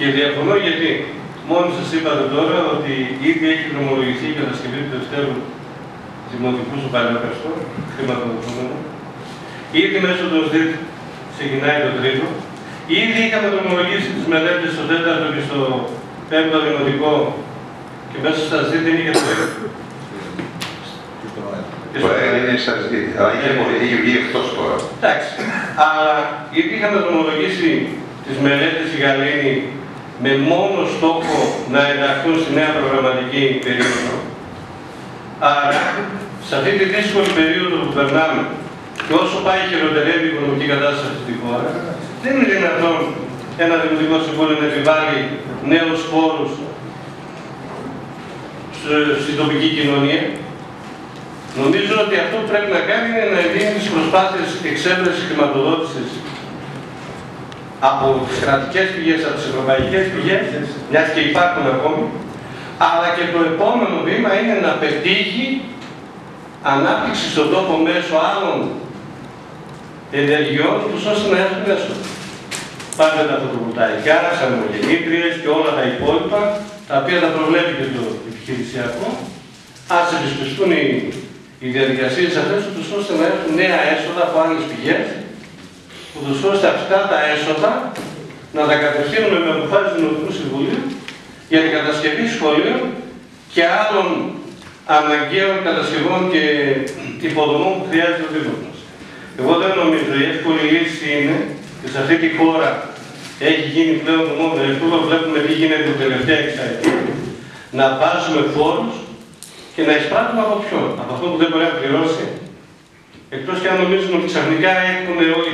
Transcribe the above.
Και διαφωνώ γιατί μόνοι σας είπατε τώρα ότι ήδη έχει δρομολογηθεί η κατασκευή του Δευτέρου Δημοτικού στο Παλαιοκαστό, χρηματοδοτούμενο. Ήδη μέσω του ΣΔΙΤ ξεκινάει το τρίτο. Ήδη είχαμε δρομολογήσει τις μελέτες στο τέταρτο και στο πέμπτο δημοτικό και μέσα στα ΣΔΙΤ δεν είχε το Το είναι στα ζητή, αλλά είχε πολύ, έχει βγει εκτός τώρα. Εντάξει. Αλλά γιατί είχαμε δρομολογήσει τις μελέτες η Γαλήνη με μόνο στόχο να ενταχθούν στη νέα προγραμματική περίοδο. Άρα, σε αυτή τη δύσκολη περίοδο που περνάμε και όσο πάει χειροτερεύει η οικονομική κατάσταση στη χώρα, δεν είναι δυνατόν ένα δημοτικό συμβούλιο να επιβάλλει νέους φόρους στην τοπική κοινωνία. Νομίζω ότι αυτό που πρέπει να κάνει είναι να ενδύνει τις προσπάθειες εξέβρεσης χρηματοδότησης από τις κρατικές πηγές, από τις ευρωπαϊκές πηγές, μιας και υπάρχουν ακόμη, αλλά και το επόμενο βήμα είναι να πετύχει ανάπτυξη στον τόπο μέσω άλλων ενεργειών, τους ώστε να έχουν έσοδα. Πάντα τα φωτοβολταϊκά, σαν και όλα τα υπόλοιπα, τα οποία τα προβλέπει και το επιχειρησιακό, ας επισπιστούν οι, οι διαδικασίες αυτές, ώστε να έχουν νέα έσοδα από άλλες πηγές, ούτως ώστε αυτά τα έσοδα να τα κατευθύνουμε με αποφάσεις του Νομικού Συμβουλίου για την κατασκευή σχολείων και άλλων αναγκαίων κατασκευών και υποδομών που χρειάζεται ο Δήμος μας. Εγώ δεν νομίζω, η εύκολη λύση είναι και σε αυτή τη χώρα έχει γίνει πλέον το μόνο εύκολο, βλέπουμε τι γίνεται το τελευταία εξαετία, να βάζουμε φόρους και να εισπράττουμε από ποιον, από αυτό που δεν μπορεί να πληρώσει, εκτός και αν νομίζουν ότι ξαφνικά έχουν όλοι